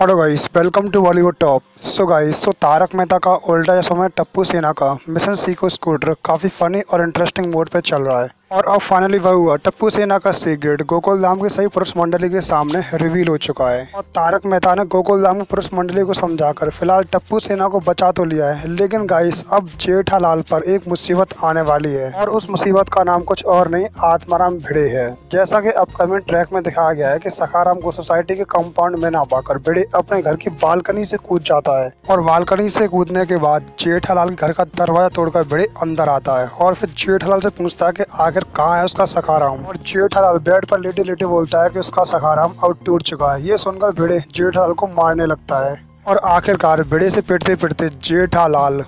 Hello guys welcome to Bollywood top so guys so Tarak Mehta का उल्टा जैसा में टप्पू सेना का मिशन सीको स्कूटर काफ़ी फनी और इंटरेस्टिंग मोड पे चल रहा है। और अब फाइनली वह हुआ। टप्पू सेना का सीक्रेट गोकुल धाम के सही पुरुष मंडली के सामने रिवील हो चुका है। और तारक मेहता ने गोकुल धाम की पुरुष मंडली को समझाकर फ़िलहाल टप्पू सेना को बचा तो लिया है। लेकिन गाइस अब जेठालाल पर एक मुसीबत आने वाली है। और उस मुसीबत का नाम कुछ और नहीं, आत्माराम भिड़े है। जैसा की अपकमिंग ट्रैक में दिखाया गया है की सखाराम को सोसाइटी के कंपाउंड में ना पाकर भिड़े अपने घर की बालकनी से कूद जाता है। और बालकनी से कूदने के बाद जेठालाल के घर का दरवाज़ा तोड़कर भिड़े अंदर आता है। और फिर जेठालाल से पूछता है की आखिर आखिर कहाँ है उसका सखाराम और जेठालाल बेड पर लेटे लेटे बोलता है कि उसका सखाराम अब टूट चुका है। ये सुनकर भिड़े जेठालाल को मारने लगता है। और आखिरकार भिड़े से पिटते पिटते जेठालाल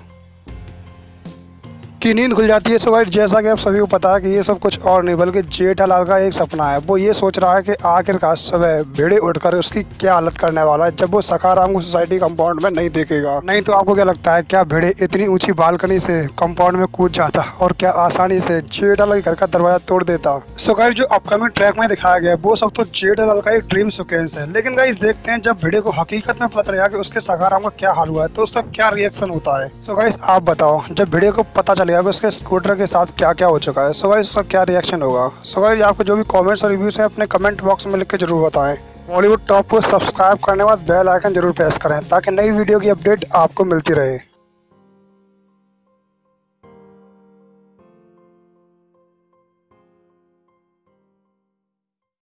की नींद खुल जाती है सो गाइड जैसा कि आप सभी को पता है कि ये सब कुछ और नहीं, बल्कि जेठालाल का एक सपना है। वो ये सोच रहा है कि आखिरकार सुबह भेड़े उठकर उसकी क्या हालत करने वाला है, जब वो सखाराम को सोसाइटी कंपाउंड में नहीं देखेगा। नहीं तो आपको क्या लगता है, क्या भेड़े इतनी ऊँची बालकनी से कंपाउंड में कूद जाता और क्या आसानी से जेठालाल के घर का दरवाज़ा तोड़ देता? सो गाइड जो अपकमिंग ट्रैक में दिखाया गया वो सब तो जेठालाल का एक ड्रीम सिक्वेंस है। लेकिन गाइस देखते हैं, जब भेड़े को हकीकत में पता चलेगा कि उसके सखाराम का क्या हाल हुआ है तो उसका क्या रिएक्शन होता है। सो गाइस आप बताओ, जब भेड़े को पता कि उसके स्कूटर के साथ क्या क्या हो चुका है? सो उसका क्या रिएक्शन होगा? सो आपको जो भी कमेंट्स और रिव्यूज़ है, अपने कमेंट बॉक्स में लिख के ज़रूर बताएँ। बॉलीवुड टॉप को सब्सक्राइब करने के बाद बेल आइकन ज़रूर प्रेस करें, ताकि नई वीडियो की अपडेट आपको मिलती रहे।